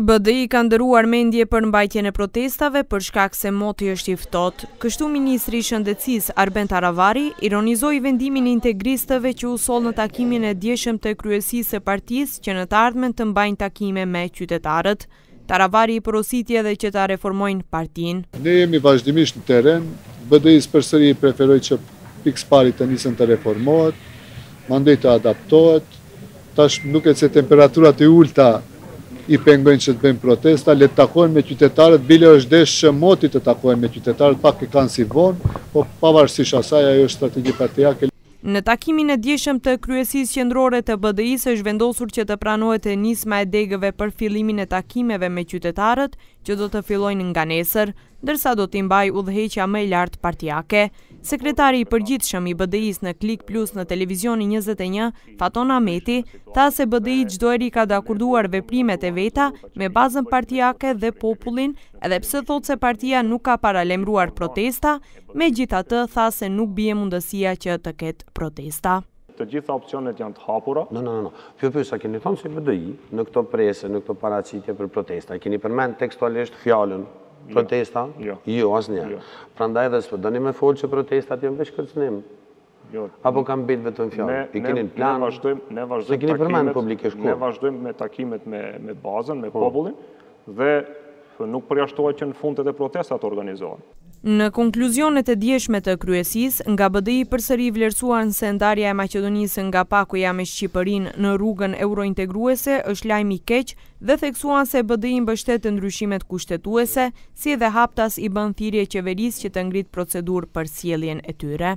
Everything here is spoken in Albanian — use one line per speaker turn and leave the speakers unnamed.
BDI ka ndërruar mendje për mbajtjen e protestave për shkak se moti është i ftohtë. Kështu ministri i Shëndetësisë, Arben Taravari, ironizoi vendimin e integristëve që u soll në takimin e djeshëm të kryesisë së partisë që në të ardhmen të mbajnë takime me qytetarët. Taravari i porositi edhe që ta reformojnë partinë.
Ne jemi vazhdimisht në terren, BDI-së përsëri i preferoj që pikësëpari të nisën të reformohet, mandej të adaptohet, Tash duket se temperaturat e ulëta i pengojnë që të bëjnë protesta, le të takohen me qytetarët, bile është desh që moti të takohen me qytetarët, pak e kanë si vonë, po pavarësisht asaj ajo është strategji partiake.
Në takimin e djeshëm të Kryesisë Qendrore të BDI-së është vendosur që të pranohet nisma e degëve për fillimin e takimeve me qytetarët, që do të fillojnë nga nesër, ndërsa do t'i mbajë udhëheqja më e lartë partiake. Sekretari i Përgjithshëm i BDI-së në Klik Plus në Televizionin njëzet e një, Faton Ameti, tha se BDI çdoherë i ka dakorduar veprimet e veta me bazën partiake dhe popullin edhe pse thotë se partia nuk ka paralajmëruar protesta, megjithatë tha se nuk bie mundësia që të ketë protesta.
Të gjitha opsionet janë të hapura.
Jo jo jo jo. Ju pyes a keni thënë si BDI në këto prese, në këto paraqitje për protesta, a keni përmend tekstualisht fjalën, Protesta? Jo. Jo, asnjë. Jo. Prandaj edhe s'po doni me folë që protestat janë veç kërcënim. Jo. Apo kanë mbetë vetëm fjalë. I keni në plan.
Ne vazhdojmë, ne vazhdojmë takimet. S'e keni përmend publikisht ku? Ne vazhdojmë me takimet me, me bazën, me po. popullin. Dhe nuk përjashtohet që në fund edhe protesta të organizohen.
Në konkluzionet e djeshme të kryesisë, nga BDI përsëri vlerësuan se ndarja e Maqedonisë nga pakoja me Shqipërinë në rrugën eurointegruese është lajm i keq, dhe theksuan se BDI mbështet ndryshimet kushtetuese, si edhe haptas i bën thirrje qeverisë që të ngrejë procedurë për sjelljen e tyre.